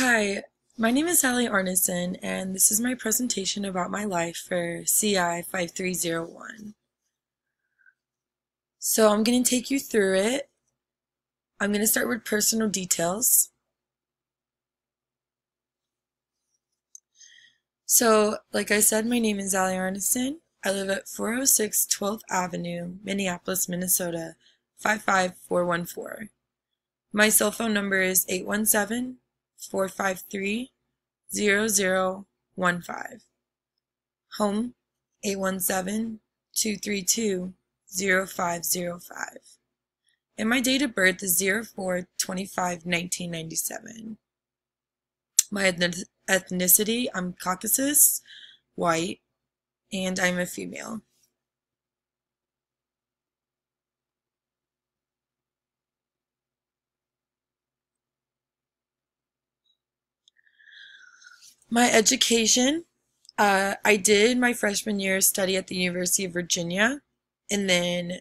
Hi, my name is Allie Arneson, and this is my presentation about my life for CI 5301. So I'm going to take you through it. I'm going to start with personal details. So, like I said, my name is Allie Arneson. I live at 406 12th Avenue, Minneapolis, Minnesota, 55414. My cell phone number is 817 453 0015. Home 817 232 0505. And my date of birth is 04 25 1997. My ethnicity, I'm Caucasus, white, and I'm a female. My education, uh, I did my freshman year study at the University of Virginia, and then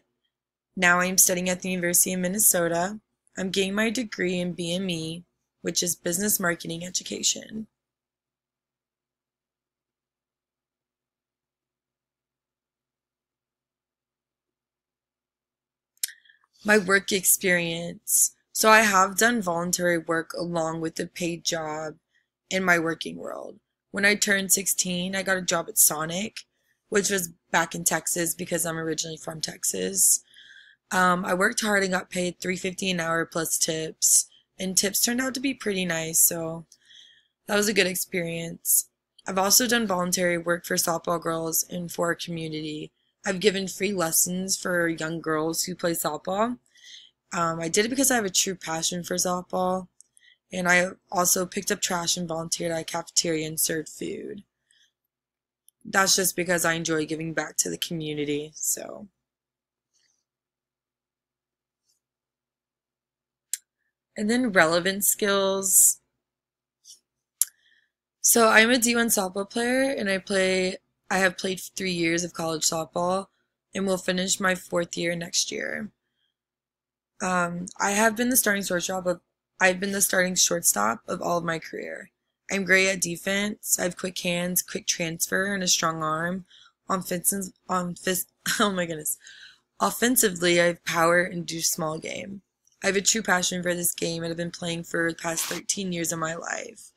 now I'm studying at the University of Minnesota. I'm getting my degree in BME, which is Business Marketing Education. My work experience. So I have done voluntary work along with a paid job in my working world. When I turned 16, I got a job at Sonic, which was back in Texas because I'm originally from Texas. Um, I worked hard and got paid 350 an hour plus tips, and tips turned out to be pretty nice, so that was a good experience. I've also done voluntary work for softball girls and for our community. I've given free lessons for young girls who play softball. Um, I did it because I have a true passion for softball. And I also picked up trash and volunteered at a cafeteria and served food. That's just because I enjoy giving back to the community, so. And then relevant skills. So I'm a D1 softball player and I play I have played three years of college softball and will finish my fourth year next year. Um, I have been the starting shortstop of I've been the starting shortstop of all of my career. I'm great at defense. I have quick hands, quick transfer, and a strong arm. On Offensive, on fist, oh my goodness. Offensively, I have power and do small game. I have a true passion for this game and I've been playing for the past 13 years of my life.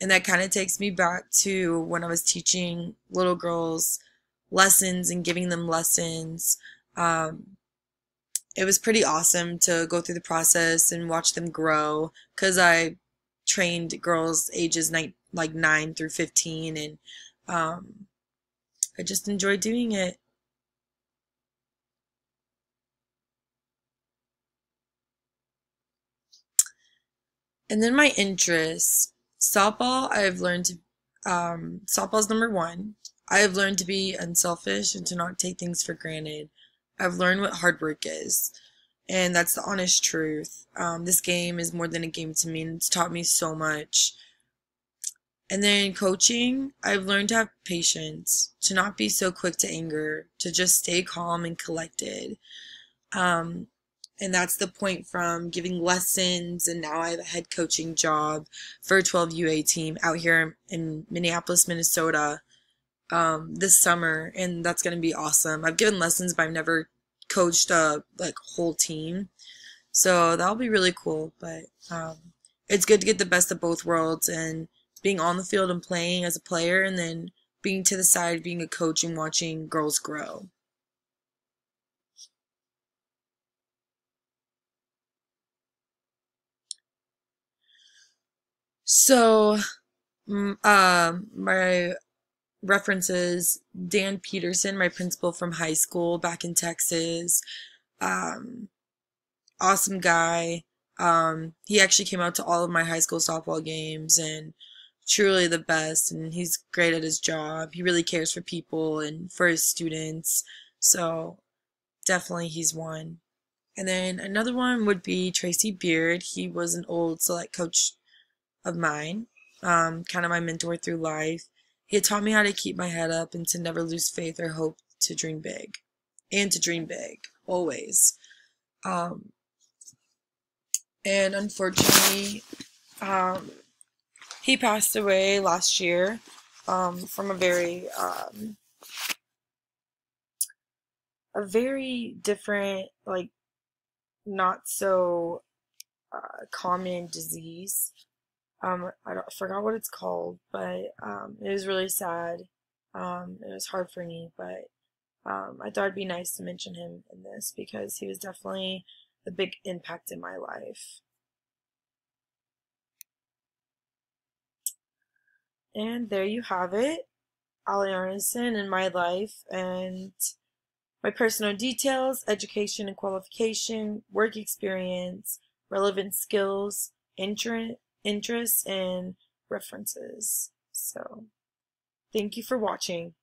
And that kind of takes me back to when I was teaching little girls lessons and giving them lessons. Um, it was pretty awesome to go through the process and watch them grow because I trained girls ages nine, like 9 through 15 and um, I just enjoyed doing it. And then my interests. Softball, I've learned to, um, softball's number one. I have learned to be unselfish and to not take things for granted. I've learned what hard work is. And that's the honest truth. Um, this game is more than a game to me, and it's taught me so much. And then coaching, I've learned to have patience, to not be so quick to anger, to just stay calm and collected. Um, and that's the point from giving lessons, and now I have a head coaching job for a 12 UA team out here in Minneapolis, Minnesota um, this summer, and that's going to be awesome. I've given lessons, but I've never coached a like whole team, so that'll be really cool. But um, it's good to get the best of both worlds and being on the field and playing as a player, and then being to the side, being a coach and watching girls grow. So, uh, my references Dan Peterson, my principal from high school back in Texas. Um, awesome guy. Um, he actually came out to all of my high school softball games and truly the best. And he's great at his job. He really cares for people and for his students. So definitely he's one. And then another one would be Tracy Beard. He was an old select coach of mine, um, kind of my mentor through life. He had taught me how to keep my head up and to never lose faith or hope to dream big. And to dream big, always. Um, and unfortunately, um, he passed away last year um, from a very um, a very different like not so uh, common disease um, I, don't, I forgot what it's called but um, it was really sad um, it was hard for me but um, I thought it'd be nice to mention him in this because he was definitely a big impact in my life And there you have it. Allie Arneson in my life and my personal details, education and qualification, work experience, relevant skills, interests, and references. So, thank you for watching.